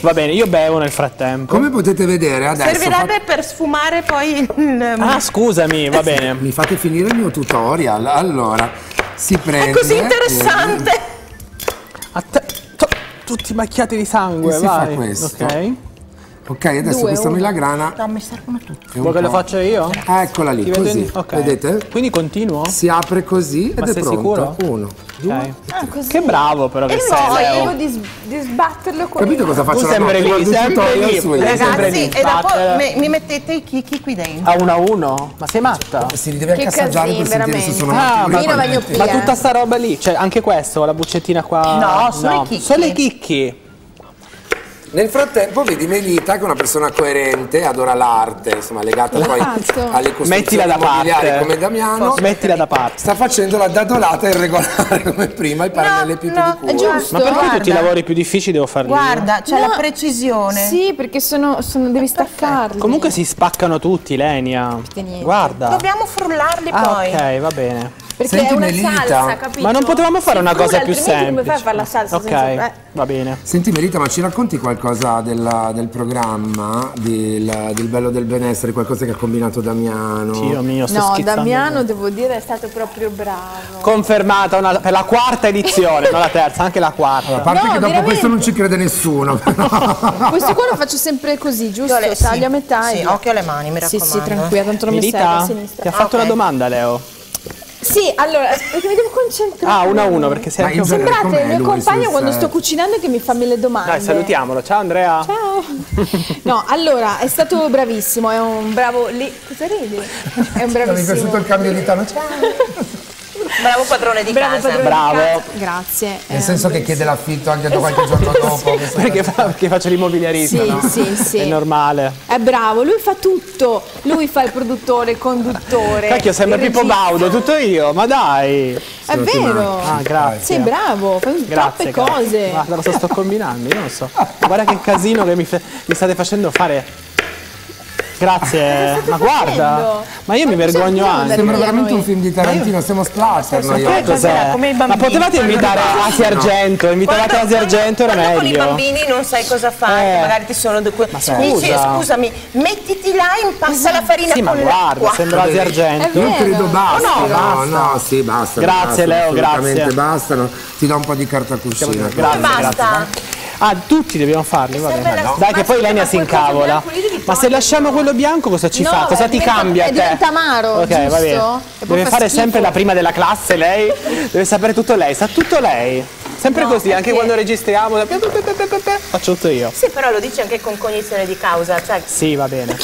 Va bene, io bevo nel frattempo. Come potete vedere adesso Servirebbe per sfumare poi il... Ah, scusami, va bene. Mi fate finire il mio tutorial. Allora, si prende. È così interessante! A te- to- tutti macchiati di sangue, E si fa vai. questo. Ok. Ok, adesso Due, questa uno. melagrana No, mi servono tutti. è Vuoi che lo faccia io? Ah, eccola lì, così. in- ok. Vedete? Quindi continuo? Si apre così ed Ma è sei pronto. sicuro? Uno, due. Ok. Che bravo però che E sei, devo di, di sbatterlo con Capito cosa faccio? Tu sempre lì, sempre tutorial lì. Eh, Ragazzi, lì, e dopo sbattere. mi, mettete i chicchi qui dentro. A uno a uno? Ma sei matta? Si deve anche Che assaggiare per sentire se sono Ah, ma, Io ma eh. tutta sta roba lì, cioè anche questo, la buccettina qua. No, solo i chicchi. Solo i chicchi. Nel frattempo vedi Melita che è una persona coerente, adora l'arte, insomma legata poi Esatto. alle costruzioni immobiliari parte. come Damiano. Mettila da parte. Sta facendo la dadolata irregolare come prima, i parallelelepipedi no, di è culo. giusto. Ma perché Guarda. tutti i lavori più difficili devo farli? Guarda, c'è No, la precisione. Sì, perché sono, sono- devi staccarli. Comunque si spaccano tutti, Lenia. niente. Guarda. Dobbiamo frullarli Ah, poi. ok, va bene. Perché Senti, è una Melita. salsa, capito? Ma non potevamo fare Si una cosa più semplice. come fai a fare la salsa Ok, senza... eh. va bene. Senti Melita, ma ci racconti qualcosa della- del programma, del, del bello del benessere, qualcosa che ha combinato Damiano? Dio mio, sto No, schizzando. Damiano devo dire è stato proprio bravo. Confermata una- per la quarta edizione, non la terza, anche la quarta. A parte No, che dopo veramente. questo non ci crede nessuno. però. Questo qua lo faccio sempre così, giusto? Le- sì, Taglio a metà e Sì, occhio alle mani, mi Sì, raccomando. sì, tranquilla, tanto non mi serve a Milita, sinistra. ti ha fatto ok. una domanda, Leo. Sì, allora, perché mi devo concentrare. Ah, uno a uno, perché sei anche un Sembrate il mio compagno quando sto cucinando che mi fa mille domande. Dai, salutiamolo. Ciao Andrea. Ciao. No, allora, è stato bravissimo, è un bravo lì. Cosa ridi? È un Mi è piaciuto bravissimo. il cambio di tono. Ciao. Bravo padrone di Bravo casa. padrone Bravo. di casa. Grazie. Nel Eh, senso che chiede l'affitto anche da qualche giorno dopo. questo- Perché, fa- perché faccio l'immobiliarista, Sì, no? sì, sì. È normale. È bravo, lui fa tutto. Lui fa il produttore, il conduttore. Cacchio, sembra Pippo. Baudo, tutto io, ma dai. È vero. Ah, grazie. Sei bravo, fai Grazie. troppe grazie. cose. Guarda cosa sto combinando, io non so. Guarda che casino che mi, mi state facendo fare. Grazie, ma guarda, ma io mi Ma vergogno anche. Sembra veramente un film di Tarantino, siamo splatter noi Che oggi. cos'è? come i Ma potevate invitare Asi Argento, invitavate Asi Argento era quando con i meglio. bambini non sai cosa fare, Eh. magari ti sono due Ma scusa. Scusami, mettiti là e impassa la farina Sì, ma con guarda, l'acqua. sembra Asi Argento. Io credo basta. no, no, basta. no, sì, basta. Grazie, basta, Leo, assolutamente grazie. bastano. Ti do un po' di carta cuscina. Grazie, basta? grazie. Ah, tutti dobbiamo farli, va bene. Dai, che poi Lenia si incavola. Ma se lasciamo quello bianco, cosa ci No, fa? Cosa beh, ti diventa- cambia? a te? diventa amaro, Ok, va bene. Deve fa fare schifo. sempre la prima della classe, lei. Deve sapere tutto lei, sa tutto lei. Sempre così, è anche che- quando registriamo. pe- Faccio tutto io. Sì, però lo dici anche con cognizione di causa, cioè Sì, va bene.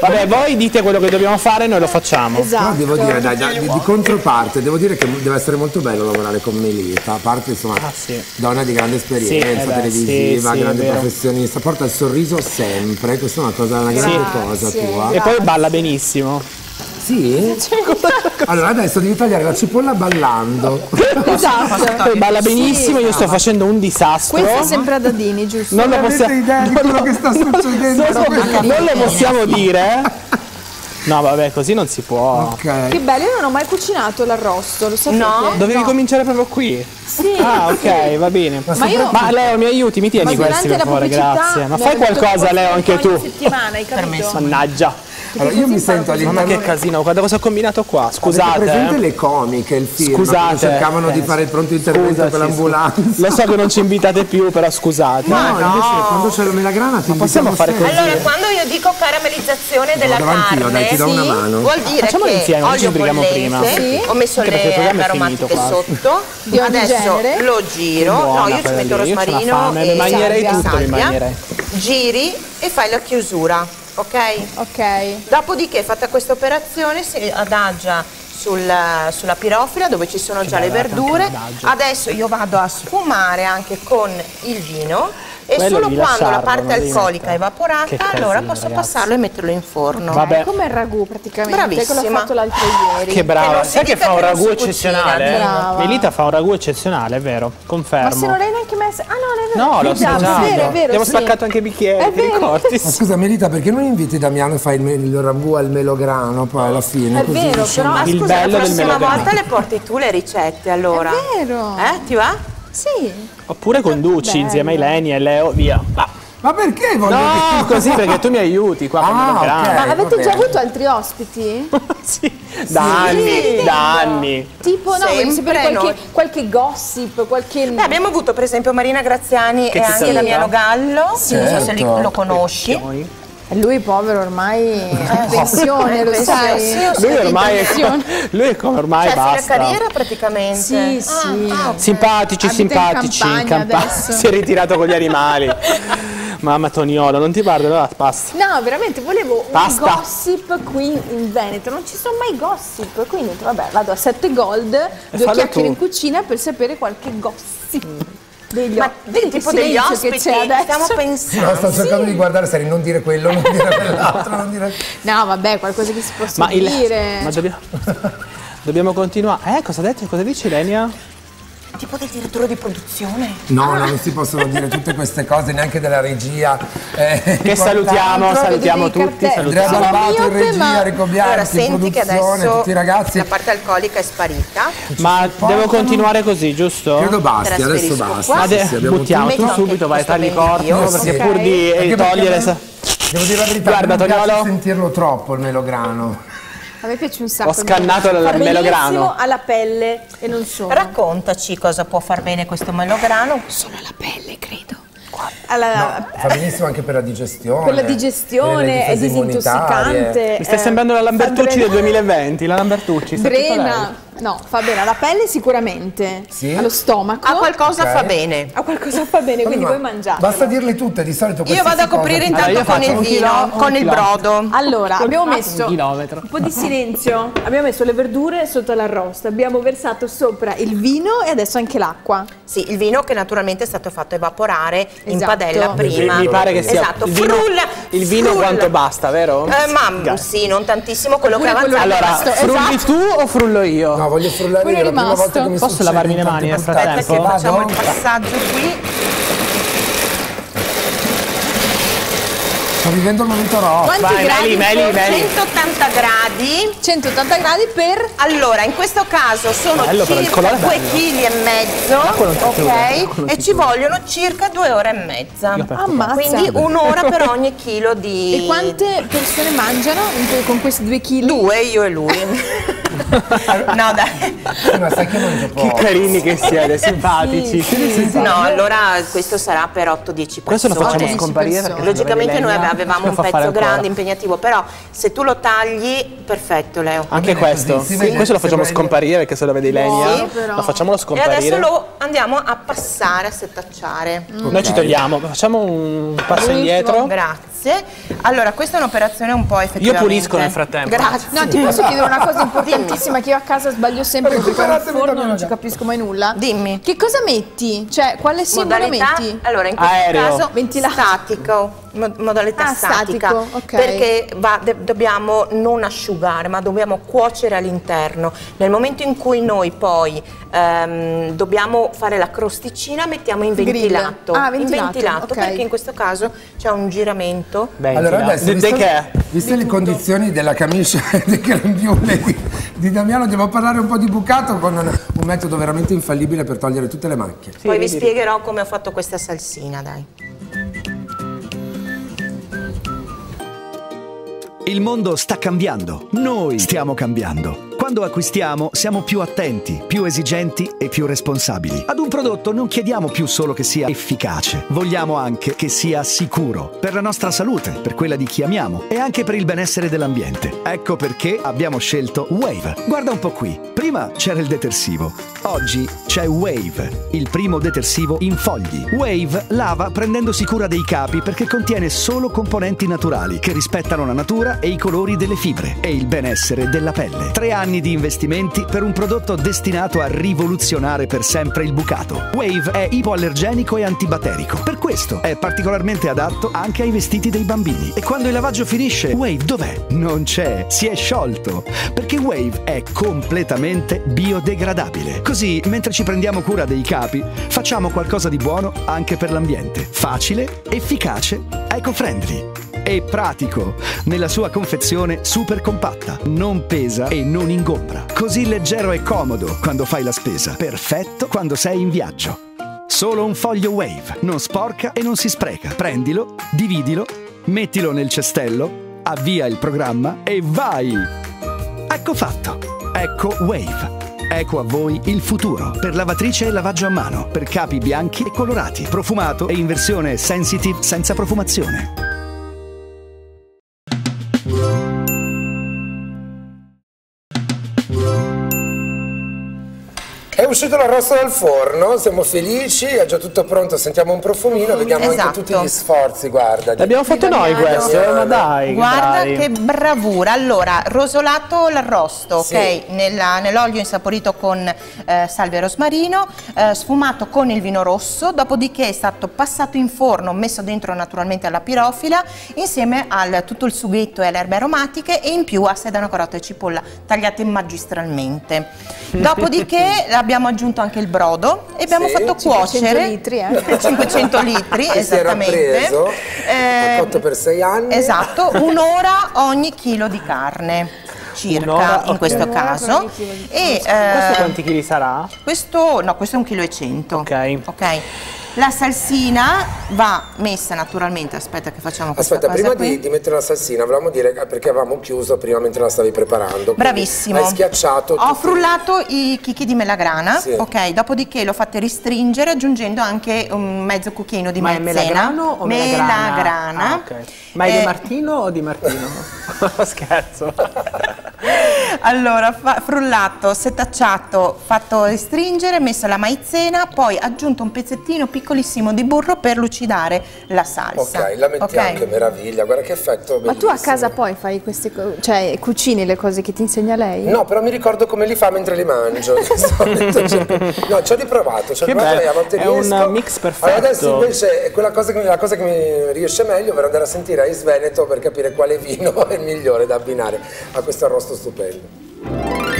Vabbè, voi dite quello che dobbiamo fare noi lo facciamo. Esatto. No, devo dire, dai, dai, di, di controparte, devo dire che deve essere molto bello lavorare con Melita, a parte insomma, Ah, sì. donna di grande esperienza, Sì, eh beh, televisiva, sì, grande professionista, porta il sorriso sempre, questa è una cosa, una grande cosa tua. E poi balla benissimo. Sì? Allora adesso devi tagliare la cipolla ballando. Esatto. Poi balla benissimo, io sto facendo un disastro. Questo è sempre a dadini, giusto? Non lo avete possiamo idea di quello che sta succedendo? non lo- non lo possiamo dire. No, vabbè, così non si può. Ok. Che bello, io non ho mai cucinato l'arrosto, lo sapete? No? Dovevi No. cominciare proprio qui. Sì. Ah, ok, va bene. Ma io- Ma Leo, mi aiuti, mi tieni Ma questi per favore, grazie. Ma fai qualcosa, Leo, anche ogni tu. settimana, hai capito? Mannaggia. Allora, io mi sento Mamma all'interno... che casino, guarda cosa ho combinato qua. Avete Scusate. presente eh. le comiche, il film? Scusate. cercavano di Eh, fare il pronto intervento Scusaci, per l'ambulanza. Lo so che non ci invitate più, però scusate. No, invece quando c'è la melagrana ti possiamo fare così? Allora, quando io dico caramellizzazione della davanti io, carne, dai, ti do una mano. vuol dire Facciamolo che insieme, così ci olio sbrighiamo prima. Sì. ho messo Anche le è aromatiche sotto, Di ogni adesso lo giro, no, io ci metto io rosmarino e salvia, giri e fai la chiusura, ok? Ok. Dopodiché, fatta questa operazione, si adagia sul- sulla pirofila dove ci sono già le verdure. Adesso io vado a sfumare anche con il vino e Quello solo quando la parte non alcolica è evaporata, allora posso ragazzi. passarlo e metterlo in forno. Vabbè. Come il ragù praticamente, quello che Bravissima. ho fatto l'altro ieri. Che brava, non sai che fa un che non ragù eccezionale? eh? brava. Melita fa un ragù eccezionale, è vero, confermo. Ma se non l'hai neanche messa... Ah no, è vero. No, l'ho già, assaggiato. È vero, è vero, Abbiamo sì. spaccato anche i bicchieri, È ti vero. ricordi? Ma scusa Melita, perché non inviti Damiano e fai il, ragù al melograno poi alla fine? È così vero, però- Il scusa, bello la prossima volta le porti tu le ricette allora. È vero. Eh, ti va? Sì. Oppure conduci Bello. insieme a Ilenia e Leo, via. Ah, Ma perché voglio No, dire- così perché tu mi aiuti qua Ah, il melograno. ok. Ma avete già avuto altri ospiti? sì, da anni, da anni. Tipo, no, Sempre qualche, qualche gossip, qualche... Beh, abbiamo avuto per esempio Marina Graziani Che e anche saluta. Damiano Gallo, non so se li- Certo. lo conosci. Lui povero ormai è in pensione, lo sai. sì, Lui ormai è, lui è come ormai Cioè, basta. carriera praticamente. Sì, sì. Ah, ok. Simpatici, Abita in simpatici. campagna campa- adesso. si è ritirato con gli animali. Mamma Toniolo, non ti parlo, allora basta. No, veramente volevo un Basta. gossip qui in Veneto, non ci sono mai gossip, quindi vabbè vado a 7 gold, due chiacchiere tu. in cucina per sapere qualche gossip. Degli Ma tipo degli ospiti, che c'è adesso. stiamo pensando. No, sto cercando di guardare serie, non dire quello, non dire quell'altro, non dire... No, vabbè, qualcosa che si possa Ma, il, dire. ma dobbiamo, dobbiamo continuare. Eh, cosa, ha detto? cosa dice Ilenia? Tipo del direttore di produzione. No, no, non si possono dire tutte queste cose, neanche della regia. eh, Che salutiamo, salutiamo tutti. Andrea Salutiamo. Barbato in regia, Allora, Bianchi, in senti che adesso tutti i ragazzi. la parte alcolica è sparita. Ma devo continuare così, giusto? Credo basti, adesso basta. Ma de- Sì, buttiamo tu subito, vai, tagli corto, perché pur di eh, togliere... Devo dire la verità, Guarda, non mi piace sentirlo troppo il melograno. A me piace un sacco. Ho scannato il benissimo melograno. alla pelle e non solo. Raccontaci cosa può far bene questo melograno. Solo alla pelle, credo. Alla, No, fa benissimo anche per la digestione. per la digestione, è disintossicante. Mi stai eh, sembrando la fa Lambertucci del drenare- 2020, la Lambertucci. Drena, no, fa bene alla pelle sicuramente, Sì? allo stomaco. A qualcosa Ok. fa bene. A qualcosa fa bene, quindi Ma puoi mangiare. Basta dirle tutte, di solito Io vado a coprire intanto Allora, con il vino, con il brodo. Allora, abbiamo messo un chilometro. un po' di silenzio, abbiamo messo le verdure sotto l'arrosto, abbiamo versato sopra il vino e adesso anche l'acqua. Sì, il vino che naturalmente è stato fatto evaporare in Esatto. padella Mi- prima. Mi pare che sia Esatto, il vino, frulla, il vino frulla. quanto basta, vero? Eh, ma Ga- sì, non tantissimo quello che è Pure quello avanzato. Allora, frulli esatto. tu o frullo io? No, voglio frullare io, la prima rimasto. volta che mi Posso succede lavarmi le mani nel puntate. frattempo? Perché facciamo il passaggio qui. Sto vivendo il momento rock. Quanti Vai, gradi? Meli, Meli, Meli. 180 gradi. 180 gradi per Allora, in questo caso sono Bello, circa colore è 2 bello. kg e mezzo, ok? E ci vogliono circa due ore e mezza. Ammazza. Quindi un'ora per ogni chilo di... E quante persone mangiano con questi due chili? Due, io e lui. no, dai. Sì, ma sai che mangio Che carini che siete, simpatici. siete simpatici. No, allora questo sarà per 8-10 persone. Questo lo facciamo Dieci scomparire. Logicamente noi avevamo un pezzo grande, impegnativo, però se tu lo tagli, perfetto Leo. Anche questo. Sì, questo lo facciamo scomparire perché se lo vede Ilenia. Sì. Lo facciamolo E scomparire. adesso lo andiamo a passare, a setacciare. Noi ci togliamo, facciamo un passo indietro. Grazie. Allora, questa è un'operazione un po' effettivamente. pulisco nel frattempo. Grazie. No, ti posso chiedere una cosa importantissima che io a casa sbaglio sempre perché con il forno non ci capisco mai nulla. Dimmi. Che cosa metti? Cioè, quale simbolo Modalità, metti? allora in questo Aereo. caso Ventilato. statico, mo- modalità Ah, statica, statico, ok. perché va- dobbiamo non asciugare, ma dobbiamo cuocere all'interno. Nel momento in cui noi poi ehm, dobbiamo fare la crosticina, mettiamo in ventilato, Ah, in ventilato, ventilato ok. perché in questo caso c'è un giramento gusto. Beh, Allora adesso, di- viste, di che? viste le condizioni della camicia dei grembiule di, di Damiano, devo parlare un po' di bucato con un, un metodo veramente infallibile per togliere tutte le macchie. Poi vi spiegherò come ho fatto questa salsina, dai. Il mondo sta cambiando, noi stiamo cambiando. Quando acquistiamo siamo più attenti, più esigenti e più responsabili. Ad un prodotto non chiediamo più solo che sia efficace, vogliamo anche che sia sicuro, per la nostra salute, per quella di chi amiamo e anche per il benessere dell'ambiente. Ecco perché abbiamo scelto Wave. Guarda un po' qui, prima c'era il detersivo, oggi c'è Wave, il primo detersivo in fogli. Wave lava prendendosi cura dei capi perché contiene solo componenti naturali che rispettano la natura e i colori delle fibre e il benessere della pelle. Tre anni di investimenti per un prodotto destinato a rivoluzionare per sempre il bucato. Wave è ipoallergenico e antibatterico. Per questo è particolarmente adatto anche ai vestiti dei bambini. E quando il lavaggio finisce, Wave dov'è? Non c'è, si è sciolto. Perché Wave è completamente biodegradabile. Così, mentre ci prendiamo cura dei capi, facciamo qualcosa di buono anche per l'ambiente. Facile, efficace, eco-friendly e pratico nella sua confezione super compatta. Non pesa e non ingombra. Così leggero e comodo quando fai la spesa. Perfetto quando sei in viaggio. Solo un foglio Wave, non sporca e non si spreca. Prendilo, dividilo, mettilo nel cestello, avvia il programma e vai! Ecco fatto. Ecco Wave. Ecco a voi il futuro per lavatrice e lavaggio a mano, per capi bianchi e colorati, profumato e in versione sensitive senza profumazione. È uscito l'arrosto dal forno, siamo felici, è già tutto pronto, sentiamo un profumino, vediamo Esatto. anche tutti gli sforzi, guarda. L'abbiamo fatto noi questo, eh, ma dai. Guarda dai. che bravura. Allora, rosolato l'arrosto, Sì. ok? Nella- nell'olio insaporito con eh, salvia e rosmarino, eh, sfumato con il vino rosso, dopodiché è stato passato in forno, messo dentro naturalmente alla pirofila, insieme al tutto il sughetto e alle erbe aromatiche e in più a sedano, carota e cipolla tagliate magistralmente. Dopodiché abbiamo aggiunto anche il brodo e abbiamo Sì, fatto 500 cuocere litri, eh. 500 litri, si esattamente. preso, Eh, ha cotto per sei anni. Esatto, un'ora ogni chilo di carne circa in questo caso. E, Questo eh, quanti chili sarà? questo, no, questo è un chilo e cento. Ok. Ok. La salsina va messa naturalmente, aspetta che facciamo questa Aspetta, cosa prima di, di mettere la salsina, volevamo dire perché avevamo chiuso prima mentre la stavi preparando. Bravissimo. Hai schiacciato. Ho frullato i chicchi di melagrana, Sì. ok, dopodiché l'ho fatte ristringere aggiungendo anche un mezzo cucchiaino di Ma è maizena. melagrano o melagrana? Melagrana. Ah, ok. Ma è di Eh, Martino o di Martino? Scherzo. Allora, fa- frullato, setacciato, fatto ristringere, messo la maizena, poi aggiunto un pezzettino piccolissimo di burro per lucidare la salsa. Ok, la mettiamo, Ok? che meraviglia, guarda che effetto Ma tu a bellissimo. casa poi fai queste cose, cioè cucini le cose che ti insegna lei? No, però mi ricordo come li fa mentre li mangio. cioè, no, ci ho riprovato, ci ho Che riprovato bello, a volte è un mix perfetto. Allora adesso invece è quella cosa che, la cosa che mi riesce meglio per andare a sentire Ice Veneto per capire quale vino è migliore da abbinare a questo arrosto stupendo.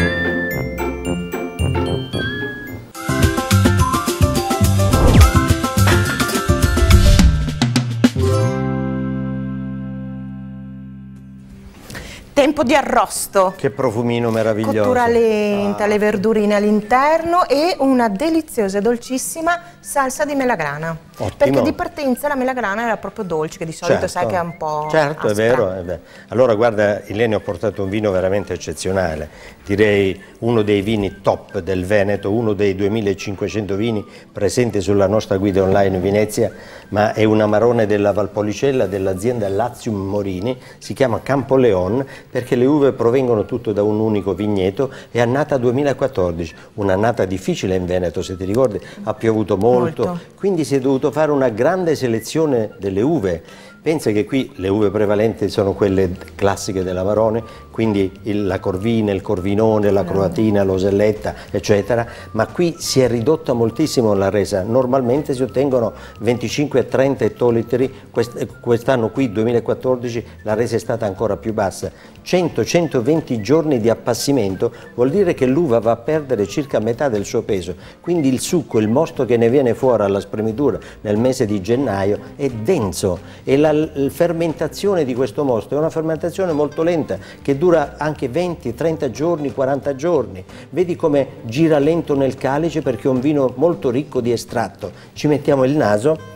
Tempo di arrosto. Che profumino meraviglioso. Cottura lenta, Ah. le verdurine all'interno e una deliziosa e dolcissima salsa di melagrana. Ottimo. Perché di partenza la melagrana era proprio dolce, che di solito sai che è un po'. Certo, è aspra. vero. è vero. Allora guarda, Ilene ho portato un vino veramente eccezionale, direi uno dei vini top del Veneto, uno dei 2500 vini presenti sulla nostra guida online in Venezia, ma è un amarone della Valpolicella dell'azienda Lazium Morini, si chiama Campoleon perché le uve provengono tutto da un unico vigneto, è annata 2014, un'annata difficile in Veneto, se ti ricordi, ha piovuto molto, Molto. quindi si è dovuto fare una grande selezione delle uve. Pensa che qui le uve prevalenti sono quelle classiche dell'Amarone, quindi il- la corvina, il corvinone, la croatina, l'oselletta, eccetera, ma qui si è ridotta moltissimo la resa. Normalmente si ottengono 25 e 30 ettolitri, quest- quest'anno qui, 2014, la resa è stata ancora più bassa. 100-120 giorni di appassimento vuol dire che l'uva va a perdere circa metà del suo peso, quindi il succo, il mosto che ne viene fuori alla spremitura nel mese di gennaio è denso e la fermentazione di questo mosto è una fermentazione molto lenta che dura anche 20, 30 giorni, 40 giorni. Vedi come gira lento nel calice perché è un vino molto ricco di estratto. Ci mettiamo il naso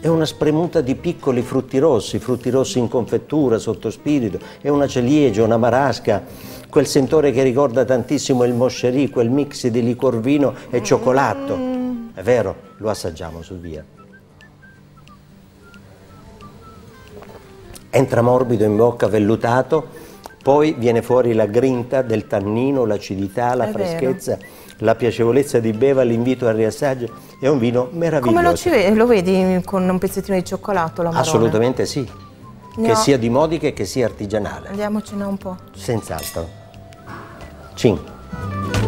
è una spremuta di piccoli frutti rossi, frutti rossi in confettura, sotto spirito, è una ciliegia, una marasca, quel sentore che ricorda tantissimo il moscerì, quel mix di licor vino e cioccolato. Mm. È vero, lo assaggiamo su via. Entra morbido in bocca, vellutato, poi viene fuori la grinta del tannino, l'acidità, la È freschezza. Vero la piacevolezza di beva, l'invito al riassaggio, è un vino meraviglioso. Come lo, ci, lo vedi con un pezzettino di cioccolato? La Assolutamente sì, ne che sia di modica e che sia artigianale. Andiamocene un po'. Senz'altro. Cin.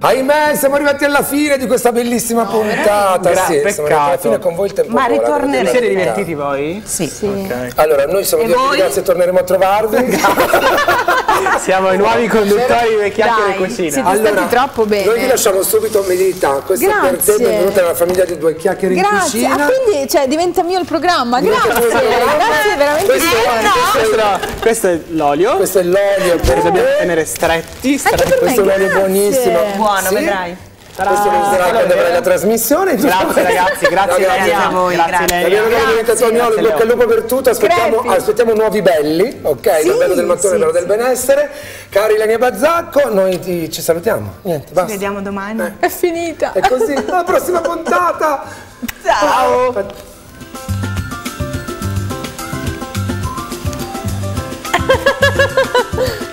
Ahimè, siamo arrivati alla fine di questa bellissima no, puntata. Gra- sì, siamo arrivati alla fine con voi il tempo. Ma ritorneremo. Vi siete divertiti voi? Sì. sì. Okay. Allora, noi siamo divertiti, grazie, torneremo a trovarvi. siamo i nuovi conduttori di Chiacchiere Cucina. Siete allora, troppo bene. Noi vi lasciamo subito medita. Questo grazie. per te, benvenuta nella famiglia di Due Chiacchiere grazie. in Cucina. Ah, quindi cioè, diventa mio il programma. Grazie. grazie, veramente. Questo, questo, questo, questo è l'olio. Questo è l'olio. Per dobbiamo tenere stretti. stretti. Questo è l'olio buonissimo. Buono, sì. vedrai. Questo lo userà quando avrai la trasmissione. Grazie ragazzi, grazie, grazie a voi. Grazie, grazie. Abbiamo diventato in bocca al lupo per tutto. Aspettiamo, aspettiamo nuovi belli, ok? Sì, il bello del mattone, il bello del benessere. Cari Lenia Bazzacco, noi ti, ci salutiamo. Niente, basta. Ci vediamo domani. Eh. È finita. È così. Alla prossima puntata. Ciao. Ciao.